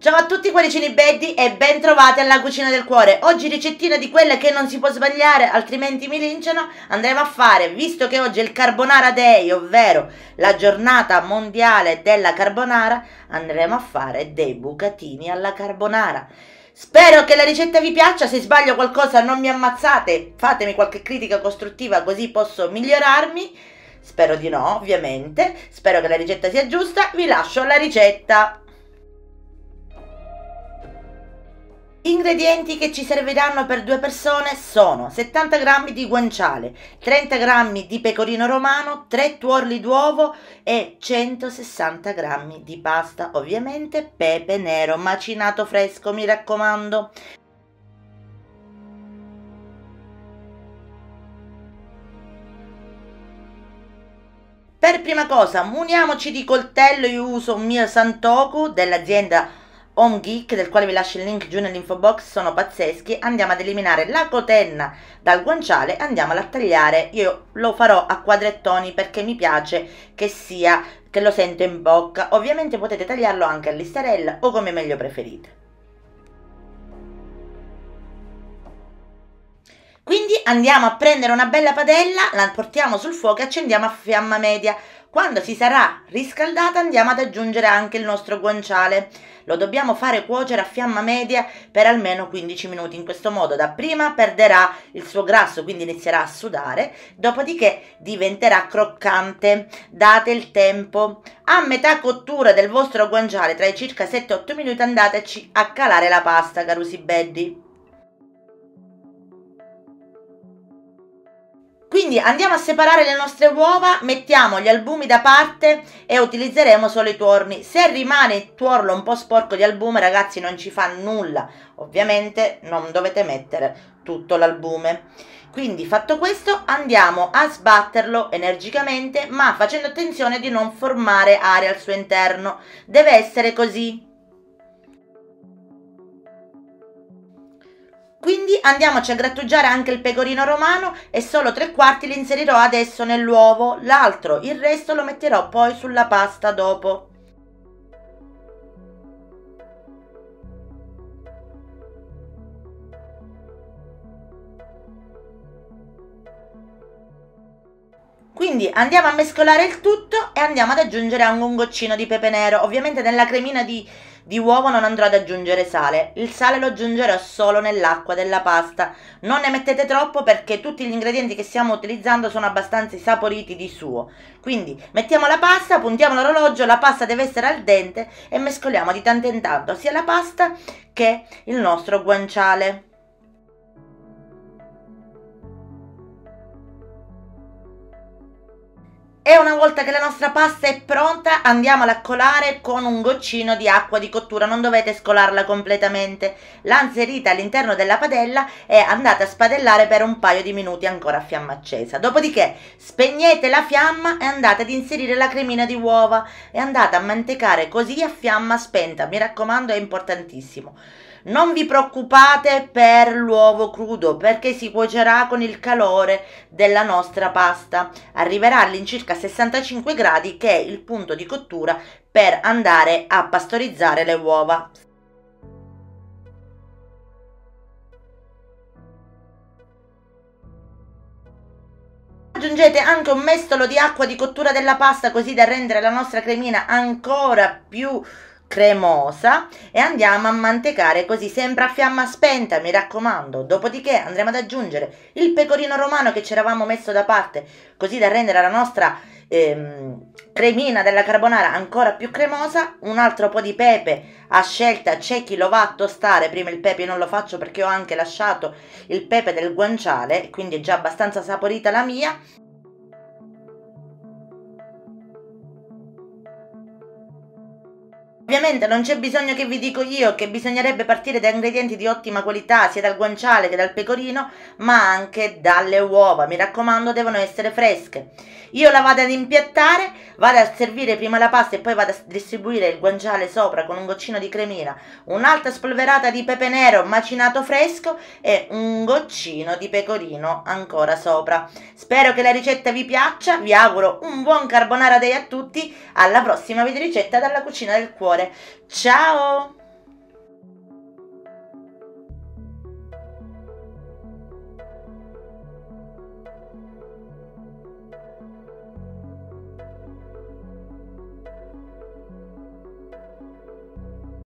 Ciao a tutti cuoricini belli e ben trovati alla cucina del cuore. Oggi ricettina di quelle che non si può sbagliare, altrimenti mi linciano. Andremo a fare, visto che oggi è il Carbonara Day, ovvero la giornata mondiale della carbonara, andremo a fare dei bucatini alla carbonara. Spero che la ricetta vi piaccia, se sbaglio qualcosa non mi ammazzate, fatemi qualche critica costruttiva così posso migliorarmi. Spero di no, ovviamente. Spero che la ricetta sia giusta. Vi lascio la ricetta. Ingredienti che ci serviranno per due persone sono 70 g di guanciale, 30 g di pecorino romano, 3 tuorli d'uovo e 160 g di pasta, ovviamente pepe nero macinato fresco, mi raccomando. Per prima cosa muniamoci di coltello, io uso un mio Santoku dell'azienda Home Geek, del quale vi lascio il link giù nell'info box, sono pazzeschi. Andiamo ad eliminare la cotenna dal guanciale e andiamolo a tagliare. Io lo farò a quadrettoni perché mi piace che sia, che lo sento in bocca. Ovviamente potete tagliarlo anche a listarella o come meglio preferite. Quindi andiamo a prendere una bella padella, la portiamo sul fuoco e accendiamo a fiamma media. Quando si sarà riscaldata andiamo ad aggiungere anche il nostro guanciale. Lo dobbiamo fare cuocere a fiamma media per almeno 15 minuti. In questo modo dapprima perderà il suo grasso, quindi inizierà a sudare, dopodiché diventerà croccante. Date il tempo. A metà cottura del vostro guanciale, tra i circa 7-8 minuti, andateci a calare la pasta, carusi belli. Quindi andiamo a separare le nostre uova, mettiamo gli albumi da parte e utilizzeremo solo i tuorni. Se rimane il tuorlo un po' sporco di albume, ragazzi, non ci fa nulla. Ovviamente non dovete mettere tutto l'albume. Quindi fatto questo andiamo a sbatterlo energicamente ma facendo attenzione di non formare aria al suo interno. Deve essere così. Quindi andiamoci a grattugiare anche il pecorino romano e solo tre quarti li inserirò adesso nell'uovo, l'altro, il resto lo metterò poi sulla pasta dopo. Quindi andiamo a mescolare il tutto e andiamo ad aggiungere anche un goccino di pepe nero. Ovviamente nella cremina di, di uovo non andrò ad aggiungere sale. Il sale lo aggiungerò solo nell'acqua della pasta. Non ne mettete troppo perché tutti gli ingredienti che stiamo utilizzando sono abbastanza saporiti di suo. Quindi mettiamo la pasta, puntiamo l'orologio, la pasta deve essere al dente e mescoliamo di tanto in tanto sia la pasta che il nostro guanciale. E una volta che la nostra pasta è pronta andiamola a colare con un goccino di acqua di cottura, non dovete scolarla completamente. La inserite all'interno della padella e andate a spadellare per un paio di minuti ancora a fiamma accesa. Dopodiché spegnete la fiamma e andate ad inserire la cremina di uova e andate a mantecare così a fiamma spenta. Mi raccomando è importantissimo. Non vi preoccupate per l'uovo crudo perché si cuocerà con il calore della nostra pasta. Arriverà all'incirca 65 gradi che è il punto di cottura per andare a pastorizzare le uova. Aggiungete anche un mestolo di acqua di cottura della pasta così da rendere la nostra cremina ancora più cremosa e andiamo a mantecare così sempre a fiamma spenta mi raccomando. Dopodiché andremo ad aggiungere il pecorino romano che ci eravamo messo da parte così da rendere la nostra ehm, cremina della carbonara ancora più cremosa. Un altro po' di pepe a scelta c'è chi lo va a tostare prima il pepe non lo faccio perché ho anche lasciato il pepe del guanciale quindi è già abbastanza saporita la mia Ovviamente non c'è bisogno che vi dico io che bisognerebbe partire da ingredienti di ottima qualità, sia dal guanciale che dal pecorino, ma anche dalle uova. Mi raccomando, devono essere fresche. Io la vado ad impiattare, vado a servire prima la pasta e poi vado a distribuire il guanciale sopra con un goccino di cremina, un'altra spolverata di pepe nero macinato fresco e un goccino di pecorino ancora sopra. Spero che la ricetta vi piaccia, vi auguro un buon carbonara day a tutti, alla prossima video ricetta dalla cucina del cuore. Ciao!